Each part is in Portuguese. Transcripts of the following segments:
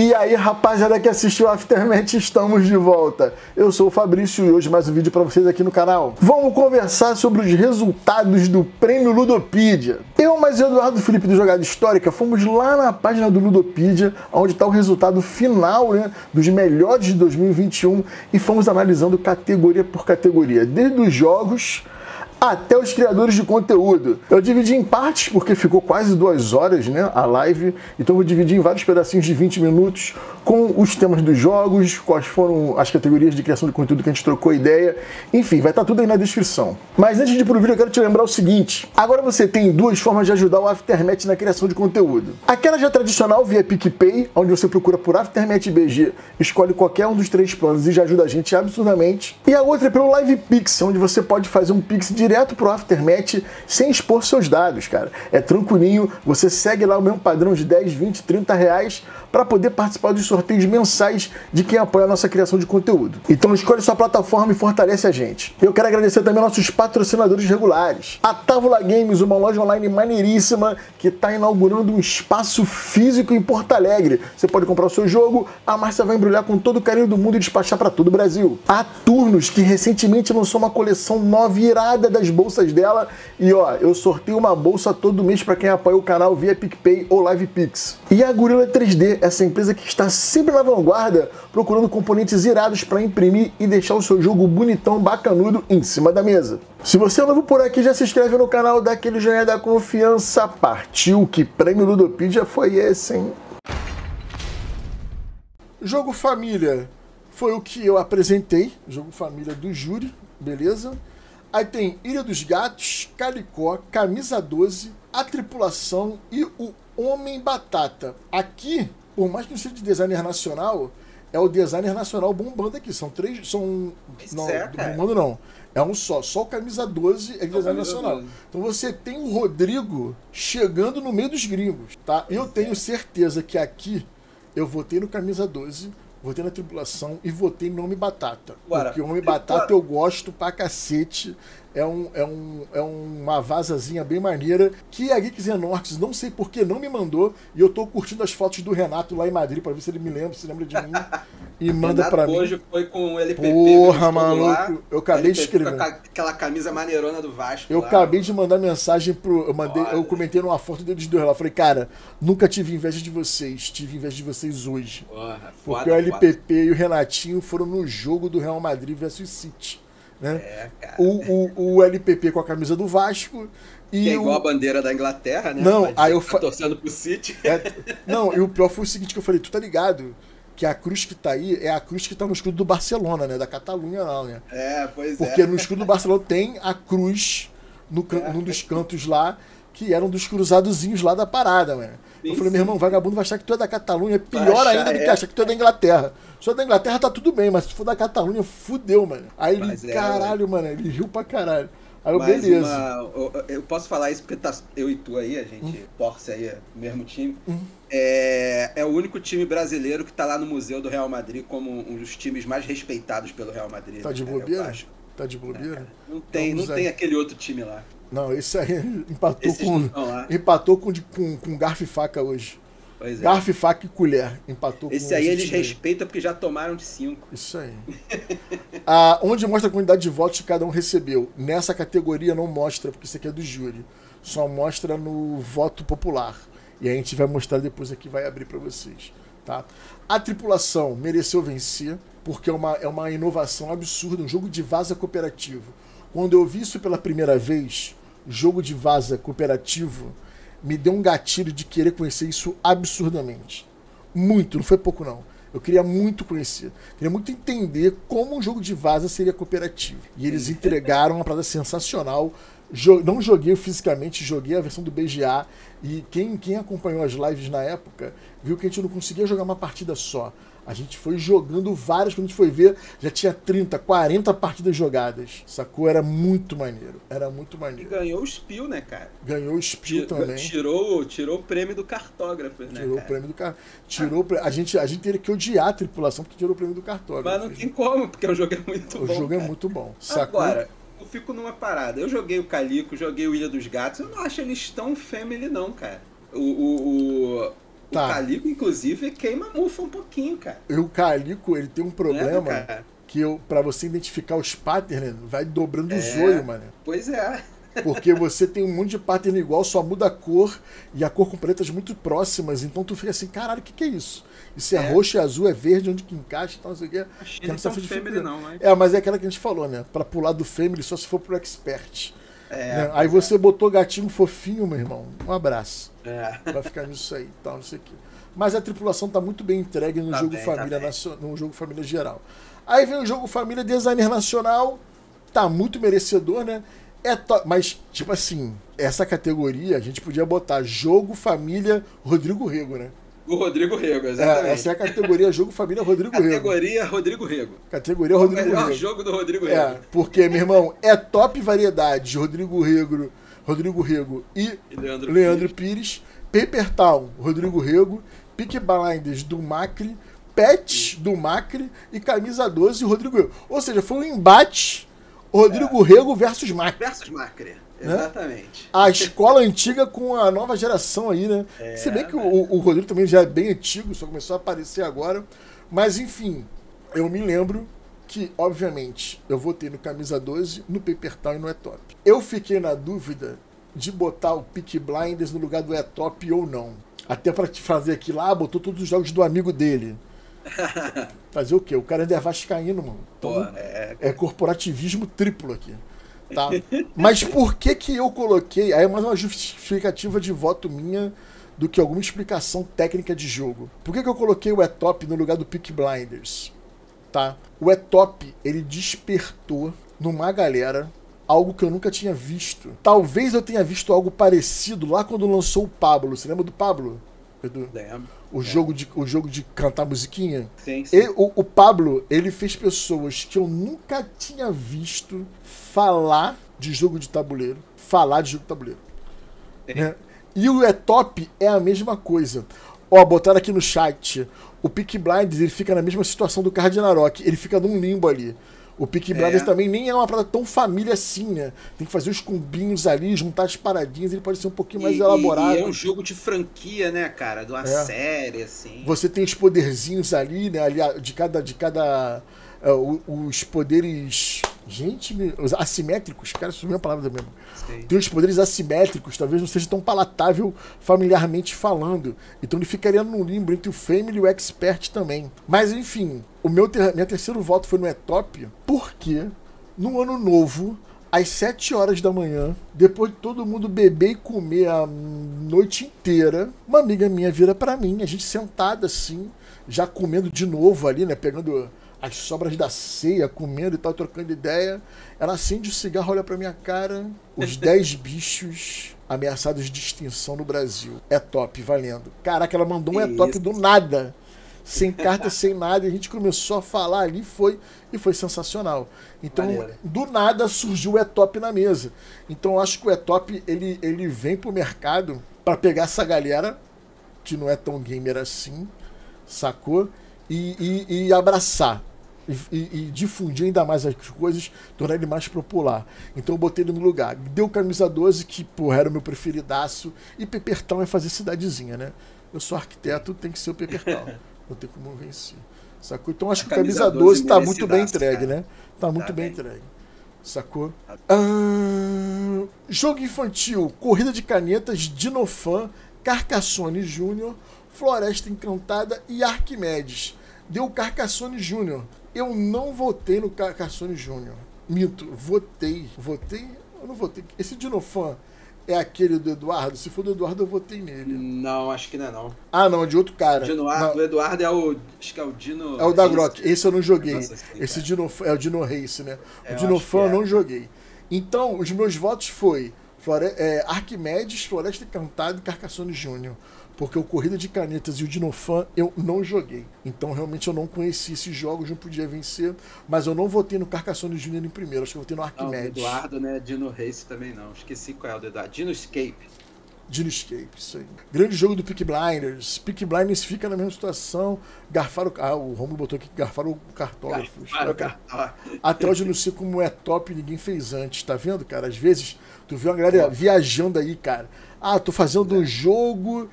E aí, rapaziada que assistiu Aftermath, estamos de volta. Eu sou o Fabrício e hoje mais um vídeo para vocês aqui no canal. Vamos conversar sobre os resultados do Prêmio Ludopedia. Eu, mais Eduardo Felipe do Jogada Histórica, fomos lá na página do Ludopedia, onde está o resultado final né, dos melhores de 2021 e fomos analisando categoria por categoria, desde os jogos até os criadores de conteúdo. Eu dividi em partes porque ficou quase duas horas, né, a live. Então vou dividir em vários pedacinhos de 20 minutos com os temas dos jogos, quais foram as categorias de criação de conteúdo que a gente trocou ideia. Enfim, vai estar tudo aí na descrição. Mas antes de ir pro vídeo, eu quero te lembrar o seguinte: agora você tem duas formas de ajudar o Aftermath na criação de conteúdo. Aquela já tradicional via PicPay, onde você procura por Aftermath BG, escolhe qualquer um dos três planos e já ajuda a gente absurdamente. E a outra é pelo Live Pix, onde você pode fazer um Pix de direto pro Aftermath sem expor seus dados, cara. É tranquilinho, você segue lá o mesmo padrão de 10, 20, 30 reais para poder participar dos sorteios mensais de quem apoia a nossa criação de conteúdo. Então escolhe sua plataforma e fortalece a gente. Eu quero agradecer também nossos patrocinadores regulares. A Távola Games, uma loja online maneiríssima que está inaugurando um espaço físico em Porto Alegre. Você pode comprar o seu jogo, a Márcia vai embrulhar com todo o carinho do mundo e despachar para todo o Brasil. A Turnos, que recentemente lançou uma coleção nova irada das bolsas dela. E ó, eu sorteio uma bolsa todo mês para quem apoia o canal via PicPay ou LivePix. E a Gorilla 3D, essa empresa que está sempre na vanguarda, procurando componentes irados para imprimir e deixar o seu jogo bonitão, bacanudo em cima da mesa. Se você é novo por aqui, já se inscreve no canal, dá aquele joinha da confiança. Partiu, que prêmio Ludopedia foi esse, hein? Jogo Família foi o que eu apresentei, jogo Família do Júri, beleza? Aí tem Ilha dos Gatos, Calicó, Camisa 12, A Tripulação e o Homem Batata. Aqui por mais que não seja de designer nacional, é o designer nacional bombando aqui. São três. São. Não, é, bombando não. É um só. Só o camisa 12 é de design nacional. 12. Então você tem o Rodrigo chegando no meio dos gringos, tá? Eu tenho certeza que aqui eu votei no camisa 12, votei na tripulação e votei no Homem Batata. Porque o Homem Batata eu gosto pra cacete é, um, é, um, é uma vazazinha bem maneira que a Geeks Enorques, não sei por que, não me mandou. E eu tô curtindo as fotos do Renato lá em Madrid para ver se ele me lembra, se lembra de mim. E manda para mim. Hoje foi com o LPP. Porra, maluco. Lá, eu acabei de escrever. Com aquela camisa maneirona do Vasco. Eu lá. acabei de mandar mensagem pro. Eu, mandei, eu comentei numa foto deles dois lá. Falei, cara, nunca tive inveja de vocês. Tive inveja de vocês hoje. Porra, porque foda, o LPP foda. e o Renatinho foram no jogo do Real Madrid versus City. Né? É, o, o, o LPP com a camisa do Vasco. E que é igual o... a bandeira da Inglaterra, né? Não, Mas aí eu tá torcendo pro City. É... Não, e o pior foi o seguinte que eu falei, tu tá ligado? Que a cruz que tá aí é a cruz que tá no escudo do Barcelona, né? Da Catalunha não, né? É, pois Porque é. Porque no escudo do Barcelona tem a cruz no can... é. num dos cantos lá, que eram dos cruzadozinhos lá da parada, mano. Sim, eu falei, meu irmão, vagabundo vai achar que tu é da Catalunha, é pior achar, ainda do que é. achar que tu é da Inglaterra. Se da Inglaterra tá tudo bem, mas se for da Catalunha, fudeu, mano. Aí ele, é, caralho, mano, ele riu pra caralho. Aí eu, beleza. Uma, eu, posso falar isso porque tá eu e tu aí, a gente hum. torce aí, mesmo time. Hum. É, é o único time brasileiro que tá lá no Museu do Real Madrid como um dos times mais respeitados pelo Real Madrid. Tá de bobeira? Tá de bobeira? É, não tem, não tem aquele outro time lá. Não, esse aí empatou com. Empatou com, com, com garfo e faca hoje. Pois é. Garfo, faca e colher. Empatou Esse aí eles respeitam porque já tomaram de cinco. Isso aí. ah, onde mostra a quantidade de votos que cada um recebeu. Nessa categoria não mostra, porque isso aqui é do júri. Só mostra no voto popular. E a gente vai mostrar depois aqui, vai abrir para vocês. Tá? A tripulação mereceu vencer, porque é uma, é uma inovação absurda, um jogo de vaza cooperativo. Quando eu vi isso pela primeira vez, jogo de vaza cooperativo, me deu um gatilho de querer conhecer isso absurdamente. Muito, não foi pouco não. Eu queria muito conhecer, queria muito entender como um jogo de vaza seria cooperativo. E eles entregaram uma parada sensacional. Jo não joguei fisicamente, joguei a versão do BGA. E quem, quem acompanhou as lives na época viu que a gente não conseguia jogar uma partida só. A gente foi jogando várias, quando a gente foi ver, já tinha 30, 40 partidas jogadas. Sacou? Era muito maneiro. Era muito maneiro. E ganhou o Spiel, né, cara? Ganhou o Spiel também. Tirou, tirou o prêmio do cartógrafo, né? Tirou cara? o prêmio do cartógrafo. Tirou ah. a, gente, a gente teria que odiar a tripulação porque tirou o prêmio do cartógrafo. Mas não tem como, porque o jogo é muito o bom. O jogo é cara. é muito bom. Sacou? Agora, eu fico numa parada. Eu joguei o Calico, joguei o Ilha dos Gatos. Eu não acho eles tão family, não, cara. o, o, o Tá. O Calico, inclusive, queima a mufa um pouquinho, cara. E o Calico, ele tem um Não é, problema cara? que eu, pra você identificar os patterns, vai dobrando o É. zoio, mano. Pois é. Porque você tem um monte de pattern igual, só muda a cor e a cor com pretas muito próximas. Então tu fica assim, caralho, o que, que é isso? Isso é, É. roxo e azul, é verde, onde que encaixa e tal, não sei o quê. Achei Que não que de family, não, mas. É, mas é aquela que a gente falou, né? Pra pular do family só se for pro expert. É, né? Aí você botou gatinho fofinho, meu irmão. Um abraço. É. Vai ficar nisso aí, tal, não sei o quê. Mas a tripulação tá muito bem entregue no Tá jogo bem, tá família bem. nacio- no jogo família geral. Aí vem o jogo família designer nacional, tá muito merecedor, né? É to- mas tipo assim, essa categoria a gente podia botar jogo família Rodrigo Rego, né? O Rodrigo Rego, É, exatamente. essa é a categoria jogo família Rodrigo Rego. Categoria Rodrigo Rego. Categoria O Rodrigo melhor Rego. jogo do Rodrigo Rego. É, porque meu irmão, é top variedade Rodrigo Rego, Rodrigo Rego e E Leandro, Leandro Pires. Pires, Paper Town, Rodrigo Rego, Peak Blinders do Macri, Pet do Macri e Camisa 12 Rodrigo Rego. Ou seja, foi um embate Rodrigo Rego versus Macri. Versus Macri. Né? Exatamente. A escola antiga com a nova geração aí, né? É, Se bem que o, o Rodrigo também já é bem antigo, só começou a aparecer agora. Mas enfim, eu me lembro que, obviamente, eu votei no Camisa 12, no Paper Town e no E-Top. Eu fiquei na dúvida de botar o Peak Blinders no lugar do E-Top ou não. Até pra te fazer aqui lá, botou todos os jogos do amigo dele. Fazer o quê? O cara ainda é vascaíno, mano. Pô, Então, é. é corporativismo triplo aqui. Tá? Mas por que que eu coloquei. Aí é mais uma justificativa de voto minha do que alguma explicação técnica de jogo. Por que, que eu coloquei o E-Top no lugar do Peak Blinders? Tá? O E-Top, ele despertou numa galera algo que eu nunca tinha visto. Talvez eu tenha visto algo parecido lá quando lançou o Pablo. Você lembra do Pablo? Edu? Lembro. O, jogo de, o jogo de cantar musiquinha? Sim, sim. E- o, o Pablo, ele fez pessoas que eu nunca tinha visto falar de jogo de tabuleiro. Falar de jogo de tabuleiro. Né? E o E-Top é a mesma coisa. Ó, botaram aqui no chat. O Peak Blinders, ele fica na mesma situação do Cardinarok. Ele fica num limbo ali. O Peak É. Blinders também nem é uma parada tão família assim, né? Tem que fazer os combinhos ali, juntar as paradinhas. Ele pode ser um pouquinho mais E- elaborado. E, é um jogo de franquia, né, cara? De uma É. série, assim. Você tem os poderzinhos ali, né? Ali, de cada. De cada o- os poderes. Gente, os assimétricos, cara, isso é a palavra mesmo. Sim. Tem os poderes assimétricos, talvez não seja tão palatável familiarmente falando. Então ele ficaria num limbo entre o Family e o Expert também. Mas enfim, o meu ter, minha terceiro voto foi no E-Top, porque no ano novo, às 7 horas da manhã, depois de todo mundo beber e comer a noite inteira, uma amiga minha vira pra mim, a gente sentada assim, já comendo de novo ali, né? Pegando as sobras da ceia, comendo e tal, trocando ideia. Ela acende o cigarro, olha pra minha cara. Os 10 bichos ameaçados de extinção no Brasil. É top, valendo. Caraca, ela mandou um é top do nada. Sem carta, sem nada. E a gente começou a falar ali, foi e foi sensacional. Então, Maneiro. do nada surgiu o E-Top na mesa. Então, eu acho que o E-Top ele, ele vem pro mercado pra pegar essa galera que não é tão gamer assim, sacou? E, e- e abraçar. E, e- difundir ainda mais as coisas, tornar ele mais popular. Então eu botei ele no lugar. Deu camisa 12, que porra, era o meu preferidaço. E Pepertão é fazer cidadezinha, né? Eu sou arquiteto, tem que ser o Pepertão. Não tem como vencer. Sacou? Então acho A que o camisa camisa 12 tá 12 muito bem entregue, cara. né? Tá muito Tá bem bem. entregue. Sacou? Ah, jogo infantil, Corrida de Canetas, Dinofan, Carcassone Júnior, Floresta Encantada e Arquimedes. Deu Carcassone Júnior. Eu não votei no Carcassone Júnior. Minto, votei. Votei? Eu não votei. Esse Dinofan é aquele do Eduardo? Se for do Eduardo, eu votei nele. Não, acho que não é não. Ah, não, é de outro cara. Dino, Não, o Eduardo é o. Acho que é o Dino. é o da. Grok. Esse eu não joguei. Nossa, Esse cara. Dino, é o Dino Race, né? É, o eu Dino acho Fan que eu é. não joguei. Então, os meus votos foi Flore é, Arquimedes, Floresta Encantada e Carcassone Júnior. Porque o Corrida de Canetas e o Dinofan eu não joguei. Então, realmente, eu não conheci esses jogos, não podia vencer. Mas eu não votei no Carcassone Júnior em primeiro. Acho que eu votei no Não, o Arquimedes. Eduardo, né? Dino Race também não. Esqueci qual é o do Eduardo. Dino Escape. Dino Escape, isso aí. Grande jogo do Peak Blinders. Peak Blinders fica na mesma situação. Garfaram. Ah, o Romulo botou aqui que garfaram o cartógrafo. Para o. Ó, Até hoje eu não sei como é top ninguém fez antes, tá vendo, cara? Às vezes tu vê uma galera viajando aí, cara. Ah, tô fazendo um jogo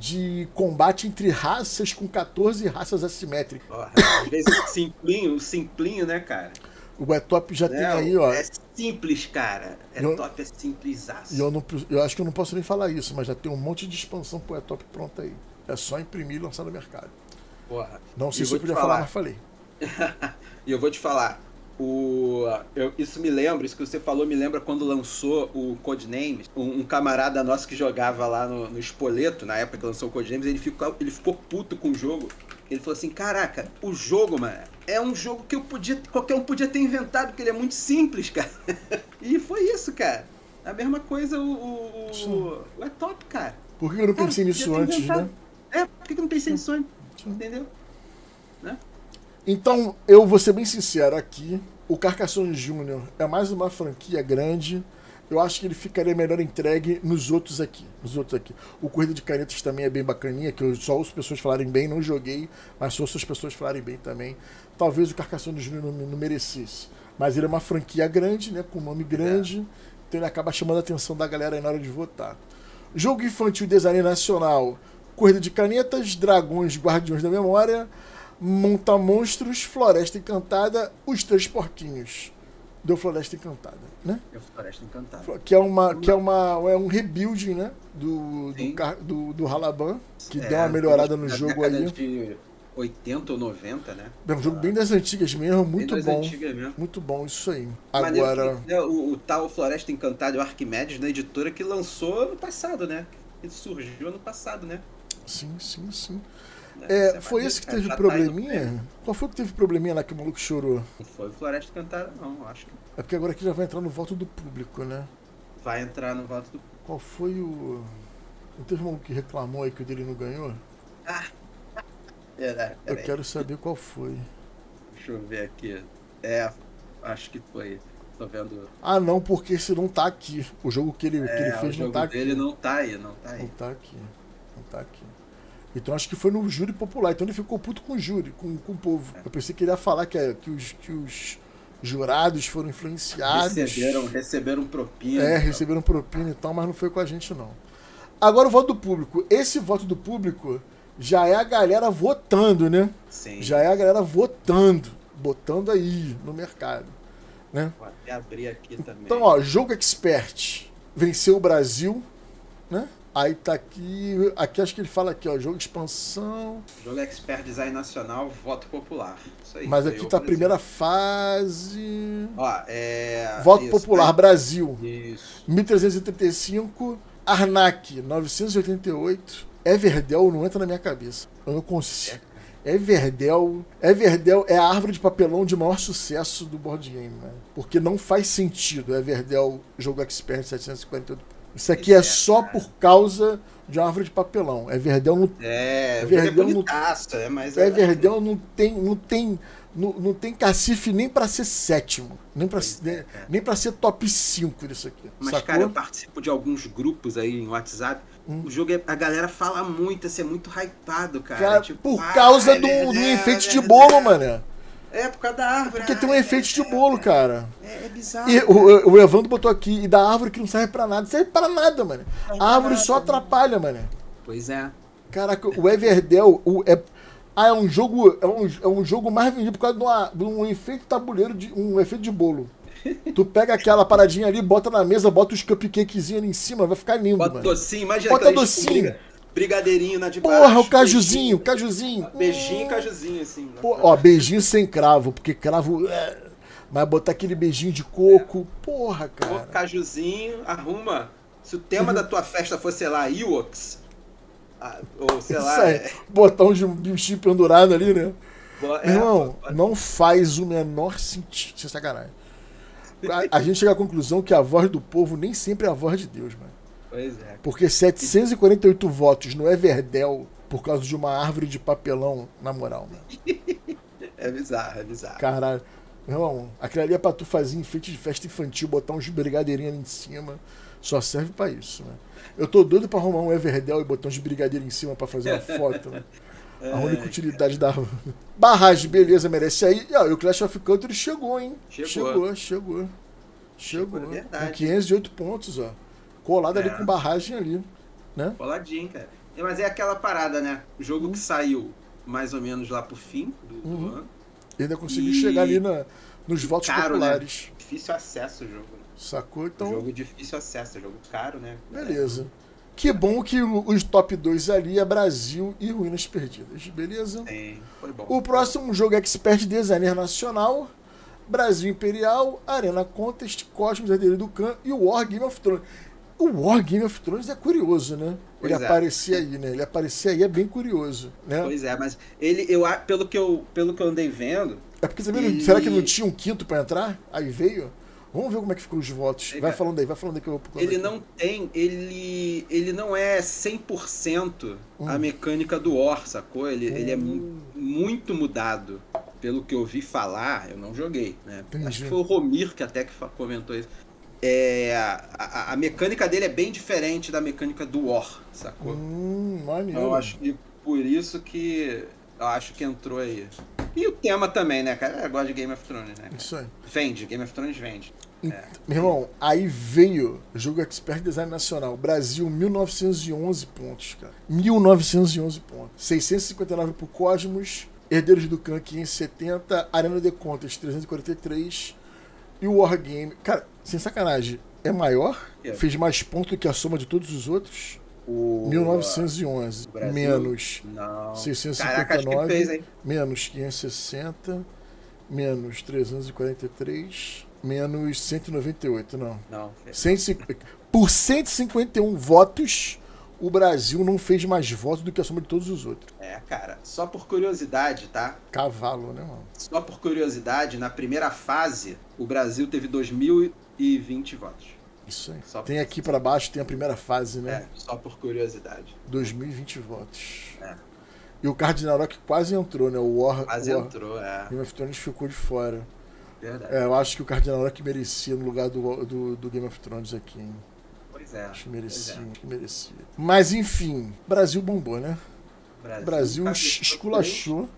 de combate entre raças com 14 raças assimétricas. Porra, às vezes o simplinho, o simplinho, né, cara? O Etop já Né, tem aí, ó. É simples, cara. É Eu- top, é simplisaço. E eu, não, eu acho que eu não posso nem falar isso, mas já tem um monte de expansão pro Etop pronta aí. É só imprimir e lançar no mercado. Porra. Não sei se eu podia falar, falar. mas falei. E eu vou te falar, o, eu- isso me lembra, isso que você falou me lembra quando lançou o Codenames. Um, um camarada nosso que jogava lá no, no Espoleto, na época que lançou o Codenames, ele ficou, ele ficou puto com o jogo. Ele falou assim: Caraca, o jogo, mano, é um jogo que eu podia, qualquer um podia ter inventado, porque ele é muito simples, cara. e foi isso, cara. A mesma coisa o, o, o, o é top, cara. Por que eu não pensei nisso antes, inventado. né? É, por que eu não pensei nisso antes? Entendeu? Então, eu vou ser bem sincero aqui. O Carcassonne Júnior é mais uma franquia grande. Eu acho que ele ficaria melhor entregue nos outros aqui. Nos outros aqui. O Corrida de Canetas também é bem bacaninha, que eu só ouço pessoas falarem bem, não joguei, mas só ouço as pessoas falarem bem também. Talvez o Carcassonne Júnior não, não merecesse. Mas ele é uma franquia grande, né? Com nome grande. Então ele acaba chamando a atenção da galera aí na hora de votar. Jogo infantil design nacional. Corrida de canetas, dragões, guardiões da memória, monta monstros, floresta encantada, os três porquinhos. Deu Floresta Encantada, né? É Floresta Encantada. Que é uma que é uma é um rebuilding, né, do do, Sim. do, do Halaban, que É, deu uma melhorada no jogo aí. de 80 ou 90, né? É um jogo bem das antigas mesmo, muito Bem bom. mesmo. Muito bom isso aí. Maneiro Agora, que, né, o, o tal Floresta Encantada e o Arquimedes na editora que lançou ano passado, né? Que surgiu ano passado, né? sim, sim, sim. É, foi esse que cara. teve tá probleminha? Qual foi que teve probleminha lá que o maluco chorou? Não foi o Floresta Encantada, não. Acho que É porque agora aqui já vai entrar no voto do público, né? vai entrar no voto do. Qual foi o. Não teve um maluco que reclamou aí que o dele não ganhou? Pera, Eu pera aí, quero saber qual foi. Deixa eu ver aqui. É, acho que foi. Tô vendo. Ah, não, porque esse não tá aqui. O jogo que ele, que ele É, o fez não jogo tá aqui. dele não tá aí, não tá Não aí. tá aqui. Não tá aqui. Então acho que foi no júri popular. Então ele ficou puto com o júri, com, com o povo. É. Eu pensei que ele ia falar que, é- que, os, que os jurados foram influenciados. Receberam, receberam propina. É, receberam propina e tal, mas não foi com a gente não. Agora o voto do público. Esse voto do público já é a galera votando, né? Sim. Já é a galera votando, botando aí no mercado, né? Vou até abrir aqui também. Então, ó, jogo expert venceu o Brasil, né? Aí tá aqui, aqui acho que ele fala aqui, ó, jogo de expansão. Jogo Expert Design Nacional, voto popular. Isso aí. Mas aqui tá a primeira fase. Ó, é. Voto isso, popular, né? Brasil. Isso. 1335, Arnak, 988. Everdell não entra na minha cabeça. Eu não consigo. Everdell. Everdell é a árvore de papelão de maior sucesso do board game, né? Porque não faz sentido Everdell jogo expert 758. Isso aqui é é, só por causa de uma árvore de papelão. Everdell não É, Verdão é no- bonitaço, é, mas. é Everdell não tem, não tem, não, não tem cacife nem pra ser sétimo, nem pra, Pois nem, é, nem pra ser top 5 disso aqui. Mas, sacou? cara, eu participo de alguns grupos aí em WhatsApp. Hum. O jogo, é, a galera fala muito, assim, é muito hypado, cara. Cara, Tipo, por ah, causa é do, do verdade, enfeite é de bolo, mano. É, por causa da árvore. Porque ah, tem um é efeito de verdade, bolo, cara. É, é bizarro. E o, o Evandro botou aqui, e da árvore que não serve pra nada. Serve pra nada, mano. A árvore só atrapalha, mano. Pois é. Caraca, o Everdell o, é. Ah, é um jogo. É um, é um jogo mais vendido por causa de, uma- de um efeito tabuleiro, de um efeito de bolo. Tu pega aquela paradinha ali, bota na mesa, bota os cupcakezinhos ali em cima, vai ficar lindo, Bota mano. docinho, imagina Bota docinho. briga- Brigadeirinho na de baixo. Porra, o cajuzinho, cajuzinho. Beijinho e cajuzinho, assim. Pô, ó, beijinho sem cravo, porque cravo. é, Mas botar aquele beijinho de coco. Porra, Pô, cara. cajuzinho, arruma. Se o tema da tua festa fosse, sei lá, Ewoks, ah, ou sei Isso lá. é- Botar um bichinho pendurado ali, né? bo- é, Meu irmão, pô, não faz o menor sentido. Sem sacanagem. A, a gente chega à conclusão que a voz do povo nem sempre é a voz de Deus, mano. Pois é. Porque 748 votos no Everdell por causa de uma árvore de papelão, na moral, mano. É bizarro, é bizarro. Caralho. Meu irmão, aquilo ali é pra tu fazer enfeite de festa infantil, botar uns brigadeirinhos ali em cima. Só serve pra isso, né? Eu tô doido pra arrumar um Everdell e botar uns brigadeiros em cima pra fazer uma foto, né? A única utilidade da barragem, beleza, merece aí. E, ó, e o Clash of Country chegou, hein? Chegou. chegou. Chegou, chegou. Chegou, é verdade. Com 508 pontos, ó. Colado ali É. com barragem ali, né? Coladinho, cara. Mas é aquela parada, né? O jogo uhum. que saiu mais ou menos lá pro fim do, do uhum. ano. E ainda conseguiu e... chegar ali na, nos votos caro, né? populares. Né? Difícil acesso o jogo. Né? Sacou? Então. jogo difícil acesso, jogo caro, né? Beleza. Que bom que os top 2 ali é Brasil e Ruínas Perdidas, beleza? Sim, foi bom. O próximo jogo é Expert Designer Nacional, Brasil Imperial, Arena Contest, Cosmos, Herdeiro do Khan e o War Game of Thrones. O War Game of Thrones é curioso, né? Pois ele é. aparecer aí, né? Ele aparecer aí é bem curioso, né? Pois é, mas ele, eu, pelo que eu, pelo que eu andei vendo. É porque também, ele... será que não tinha um quinto para entrar? Aí veio? Vamos ver como é que ficou os votos. Vai falando aí, vai falando aí que eu vou procurar. Ele aqui. não tem, ele, ele não é 100% hum. a mecânica do Or, sacou? Ele, hum. ele é hum. muito mudado. Pelo que eu vi falar, eu não joguei, né? Entendi. Acho que foi o Romir que até que comentou isso. É, a, a, mecânica dele é bem diferente da mecânica do War, sacou? Hum, maneiro. Então, eu acho que por isso que eu acho que entrou aí. E o tema também, né, cara? Eu gosto de Game of Thrones, né? Isso aí. Vende, Game of Thrones vende. É. Meu irmão, aí veio o jogo Expert Design Nacional. Brasil, 1911 pontos, cara. 1911 pontos. 659 pro Cosmos. Herdeiros do Khan, 570. Arena de Contas, 343. E o Wargame. Cara, sem sacanagem, é maior? É. Fez mais pontos do que a soma de todos os outros? O 1911 Brasil, menos não. 659 Caraca, fez, menos 560 menos 343 menos 198, não. Não. 150, por 151 votos, o Brasil não fez mais votos do que a soma de todos os outros. É, cara, só por curiosidade, tá? Cavalo, né, mano? Só por curiosidade, na primeira fase, o Brasil teve 2020 votos. Isso aí. Só tem por... aqui para baixo, tem a primeira fase, né? É, só por curiosidade. 2020 votos. É. E o Cardinal Rock quase entrou, né? O War. Quase War, entrou, é. Game of Thrones ficou de fora. Verdade. É, eu acho que o Cardinal Rock merecia no lugar do, do, do, Game of Thrones aqui, hein? Pois é. Acho que merecia, é. que merecia. Mas enfim, Brasil bombou, né? Brasil, Brasil esculachou.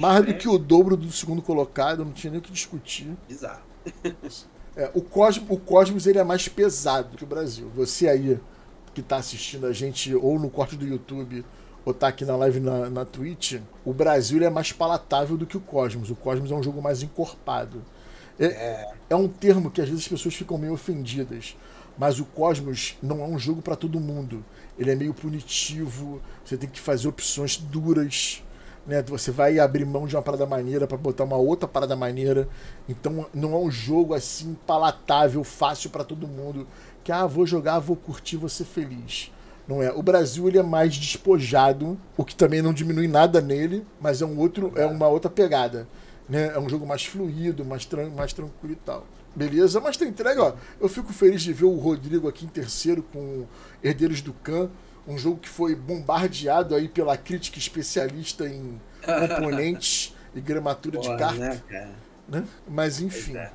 mais do que o dobro do segundo colocado, não tinha nem o que discutir. Bizarro. É, o, Cosmos, o Cosmos ele é mais pesado que o Brasil. Você aí que está assistindo a gente ou no corte do YouTube ou tá aqui na live na, na Twitch, o Brasil é mais palatável do que o Cosmos. O Cosmos é um jogo mais encorpado. É, é. um termo que às vezes as pessoas ficam meio ofendidas. Mas o Cosmos não é um jogo para todo mundo. Ele é meio punitivo, você tem que fazer opções duras. Né? Você vai abrir mão de uma parada maneira para botar uma outra parada maneira. Então não é um jogo assim palatável, fácil para todo mundo. Que ah, vou jogar, vou curtir, vou ser feliz. Não é. O Brasil ele é mais despojado, o que também não diminui nada nele, mas é um outro, é uma outra pegada. Né? É um jogo mais fluido, mais, tran mais tranquilo e tal. Beleza, mas tem entrega, ó. Eu fico feliz de ver o Rodrigo aqui em terceiro com Herdeiros do Khan, um jogo que foi bombardeado aí pela crítica especialista em componentes e gramatura Porra, de carta. Né, né? Mas enfim. É.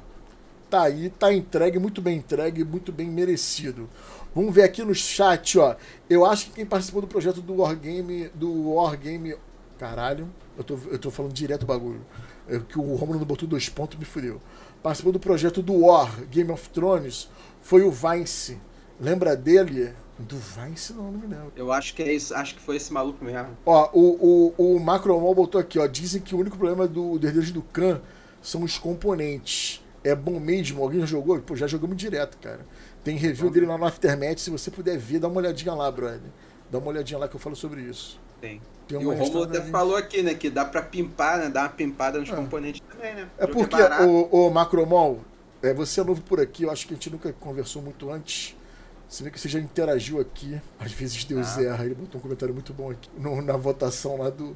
Tá aí, tá entregue, muito bem entregue, muito bem merecido. Vamos ver aqui no chat, ó. Eu acho que quem participou do projeto do Wargame. Do Wargame. Caralho, eu tô, eu tô falando direto o bagulho. É que o Romulo não botou dois pontos me fudeu. Participou do projeto do War, Game of Thrones, foi o Vince. Lembra dele? Do Vince não, não me lembro. Eu acho que é isso, acho que foi esse maluco mesmo. Ó, o, o, o Macromol botou aqui, ó. Dizem que o único problema do, Herdeiros do Khan são os componentes. É bom mesmo? Alguém já jogou? Pô, já jogamos direto, cara. Tem review dele lá no Aftermath, se você puder ver, dá uma olhadinha lá, brother. Dá uma olhadinha lá que eu falo sobre isso. Tem. Tem e o Romulo até falou aqui, né, que dá pra pimpar, né, dar uma pimpada nos é. componentes também, né? É porque, é o, o Macromol, é, você é novo por aqui, eu acho que a gente nunca conversou muito antes. Você vê que você já interagiu aqui. Às vezes Deus ah. erra. Ele botou um comentário muito bom aqui no, na votação lá do,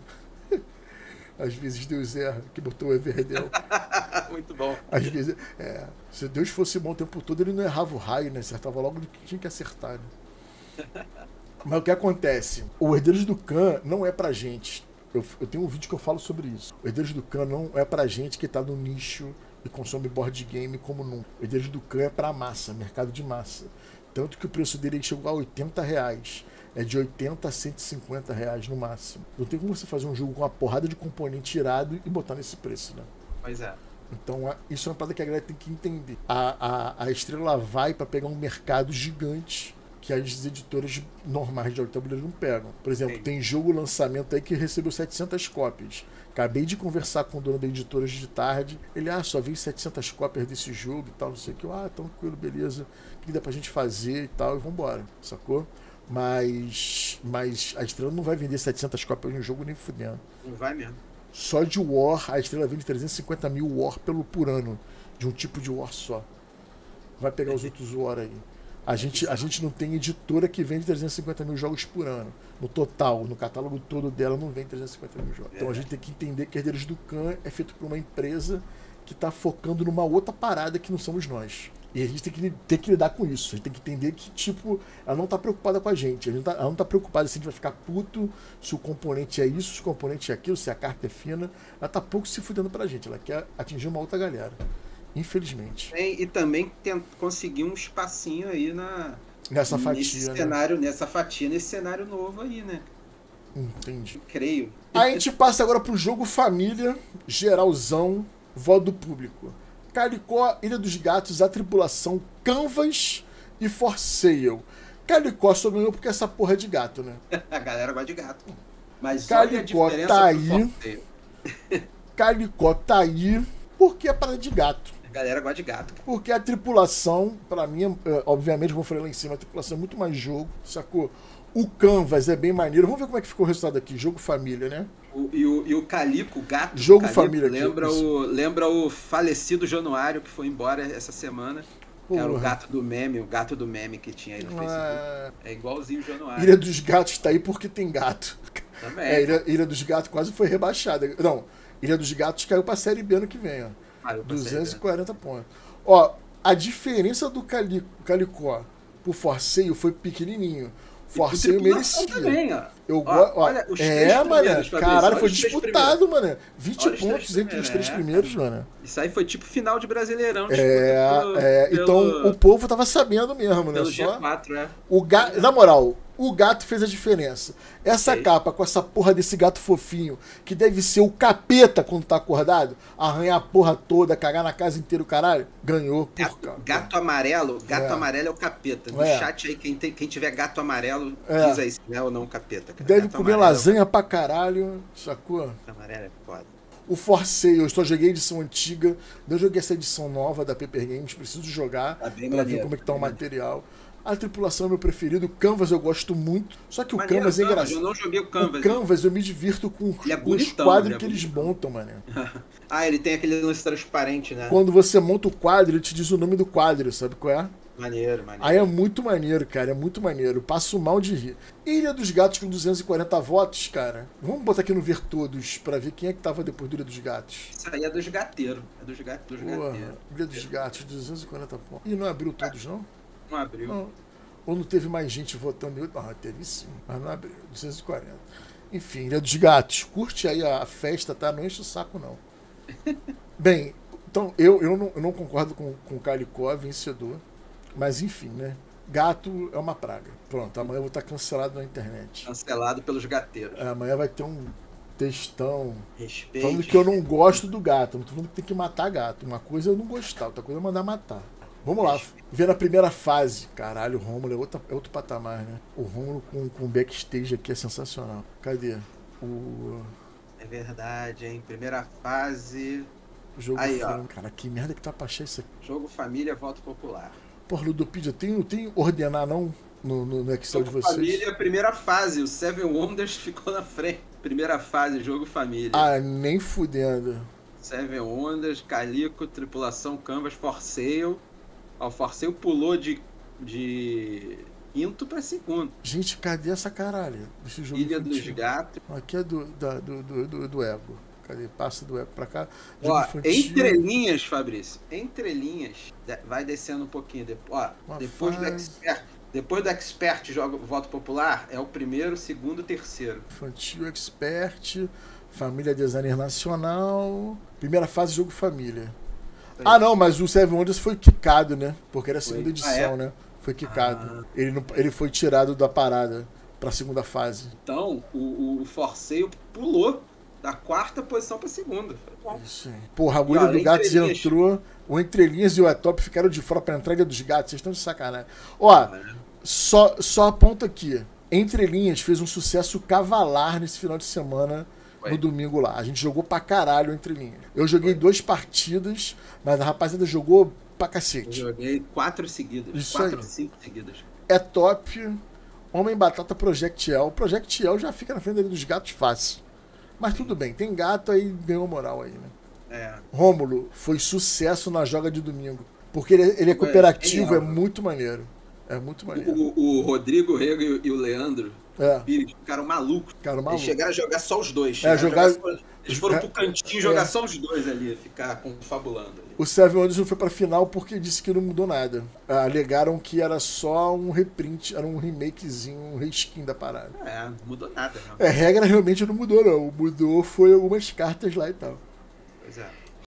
às vezes Deus erra, que botou o Everdell. Muito bom. Às vezes, é, se Deus fosse bom o tempo todo, ele não errava o raio, né? Acertava logo do que tinha que acertar, né? Mas o que acontece? O Herdeiros do Khan não é pra gente. Eu, eu, tenho um vídeo que eu falo sobre isso. O Herdeiros do Khan não é pra gente que tá no nicho e consome board game como nunca. O Herdeiros do Khan é pra massa, mercado de massa. Tanto que o preço dele chegou a 80 reais é de 80 a 150 reais no máximo. Não tem como você fazer um jogo com uma porrada de componente irado e botar nesse preço, né? Pois é. Então, isso é uma parada que a galera tem que entender. A, a, a estrela vai para pegar um mercado gigante que as editoras normais de tabuleiro não pegam. Por exemplo, Sim. tem jogo lançamento aí que recebeu 700 cópias. Acabei de conversar com o dono da editora hoje de tarde. Ele, ah, só veio 700 cópias desse jogo e tal, não sei o que. Eu, ah, tranquilo, beleza. O que dá pra gente fazer e tal, e vambora, sacou? Mas, mas a estrela não vai vender 700 cópias de um jogo nem fudendo. Não vai mesmo. Só de War, a estrela vende 350 mil War pelo, por ano. De um tipo de War só. Vai pegar os outros War aí. A gente, a gente não tem editora que vende 350 mil jogos por ano. No total, no catálogo todo dela não vem 350 mil jogos. Então a gente tem que entender que Herdeiros do Khan é feito por uma empresa que está focando numa outra parada que não somos nós. E a gente tem que, tem que lidar com isso. A gente tem que entender que, tipo, ela não está preocupada com a gente. A gente tá- ela não está preocupada se a gente vai ficar puto, se o componente é isso, se o componente é aquilo, se a carta é fina. Ela tá pouco se fudendo pra gente. Ela quer atingir uma outra galera. Infelizmente. Tem- e também tem, conseguir um espacinho aí na, Nessa nesse fatia, né? cenário, nessa fatia, nesse cenário novo aí, né? Entendi. Creio. Aí a gente passa agora pro jogo família, geralzão, voto do público. Calicó, Ilha dos Gatos, A Tripulação, Canvas e For Sale. Calicó só ganhou porque essa porra é de gato, né? A galera gosta de gato. Mas Calicó tá aí. Calicó tá aí porque é parada de gato. A galera gosta de gato. Porque a tripulação, pra mim, é, obviamente, como eu falei lá em cima, a tripulação é muito mais jogo, sacou? O Canvas é bem maneiro. Vamos ver como é que ficou o resultado aqui. Jogo família, né? O- e, o, e o Calico, o gato. do Jogo Calico, família aqui, Lembra isso. o, lembra o falecido Januário que foi embora essa semana. Que era o Porra. gato do meme, o gato do meme que tinha aí no Facebook. Ah, É igualzinho o Januário. Ilha dos Gatos tá aí porque tem gato. Também. É, Ilha, Ilha dos Gatos quase foi rebaixada. Não, Ilha dos Gatos caiu pra Série B ano que vem, ó. Ah, eu passei, né? 240 pontos. Ó, a diferença do Cali- Calicó pro Forceio foi pequenininho. Forceio merecia. também, ó. Eu Ó, ó, olha, os É, mano. Caralho, foi disputado, mano. 20 Olha pontos entre os primeiros, três é. primeiros, mano. Isso aí foi tipo final de Brasileirão. É, disputa é, pelo- então o povo tava sabendo mesmo, né? Pelo Só G4, né? o gato, na moral, o gato fez a diferença. Essa Fez. capa com essa porra desse gato fofinho, que deve ser o capeta quando tá acordado, arranhar a porra toda, cagar na casa inteira, o caralho, ganhou por Gato, capa. gato amarelo, gato É. amarelo é o capeta. No É. chat aí, quem, tem, quem tiver gato amarelo, É. diz aí se é ou não o capeta. Cara. Deve Gato comer amarelo- lasanha pra caralho, sacou? Gato amarelo é foda. O Forceio, eu só joguei a edição antiga, não joguei essa edição nova da Paper Games, preciso jogar Tá pra ver como é que tá o bem maneiro. material. A tripulação é meu preferido, o Canvas eu gosto muito, só que o Maneiro, Canvas é Canvas, engraçado. Eu não joguei o O Canvas. Canvas eu me divirto com, Ele é com os bonitão, quadros ele é que eles bonitão. montam, mano. Ah, ele tem aquele lance transparente, né? Quando você monta o quadro, ele te diz o nome do quadro, sabe qual é? Maneiro, maneiro. Aí é muito maneiro, cara, é muito maneiro. Passo mal de rir. Ilha dos Gatos com 240 votos, cara. Vamos botar aqui no Ver Todos pra ver quem é que tava depois do Ilha dos Gatos. Isso aí é dos gateiros. É dos, ga... dos Porra, gateiros. Ilha dos Gatos, 240 pontos. E não abriu todos, não? Não abriu. Não. Ou não teve mais gente votando em outro? Ah, teve sim, mas não abriu. 240. Enfim, Ilha dos Gatos. Curte aí a festa, tá? Não enche o saco, não. Bem, então eu, eu, não, eu não concordo com, com o Calicó, vencedor. Mas enfim, né? Gato é uma praga. Pronto, amanhã eu vou estar cancelado na internet. Cancelado pelos gateiros. É, Amanhã vai ter um textão falando que eu não gosto do gato. Não tô falando que tem que matar gato. Uma coisa é eu não gostar, outra coisa é mandar matar. Vamos lá, ver a primeira fase. Caralho, o Rômulo é, outra, é outro patamar, né? O Rômulo com, com backstage aqui é sensacional. Cadê? O É verdade, hein? Primeira fase. jogo Aí, ó. franco. Cara, que merda que tá pra achar isso aqui. Jogo Família, voto popular. Porra, Ludopedia, tem, tem ordenar não no, no, no Excel de Jogo vocês? Família, primeira fase. O Seven Wonders ficou na frente. Primeira fase, Jogo Família. Ah, nem fudendo. Seven Wonders, Calico, Tripulação Canvas, Forceio. Ó, o Forceio pulou de, de quinto pra segundo. Gente, cadê essa caralho? Esse jogo Ilha dos infantil? Gatos. Aqui é do, da- do, do, do, do Ego. Cadê? Passa do Ego pra cá. Ó, entre linhas, Fabrício. Entre linhas. Vai descendo um pouquinho. Ó, Uma depois do. Expert. Depois do Expert joga voto popular, é o primeiro, segundo, terceiro. Infantil Expert, Família Designer Nacional. Primeira fase, jogo família. Ah, não, mas o Seven Wonders foi quicado, né? Porque era a segunda Foi. edição, Ah, é? né? Foi quicado. Ah. Ele, não, ele foi tirado da parada pra segunda fase. Então, o, o Forceio pulou da quarta posição pra segunda. Isso aí. Porra, a ó, do Gatos Entrelinhas. entrou. O Entrelinhas e o Etop ficaram de fora pra entrar Ilha dos Gatos. Vocês estão de sacanagem. Ó, Só, só aponta aqui. Entre linhas fez um sucesso cavalar nesse final de semana Foi. no domingo lá. A gente jogou pra caralho entre linhas. Eu joguei duas partidas, mas a rapaziada jogou pra Eu cacete. joguei quatro seguidas. Isso quatro, aí. cinco seguidas. É top. Homem Batata Projectiel. Projectiel já fica na frente dos gatos fácil. Mas tudo bem, tem gato aí, ganhou moral aí, né? É. Rômulo foi sucesso na joga de domingo. Porque ele, ele é Foi cooperativo, é genial. muito maneiro. É muito maneiro. O, o Rodrigo Rego e o Leandro É, Pires ficaram malucos. cara, Eles maluco. chegaram a jogar só os dois. É, jogar- Eles foram é, pro cantinho jogar é. só os dois ali, ficar confabulando ali. O Seven Wonders não foi pra final porque disse que não mudou nada. Ah, Alegaram que era só um reprint, era um remakezinho, um reskin da parada. É, não mudou nada, não. É, regra realmente não mudou, não. Mudou foi algumas cartas lá e tal. Pois é.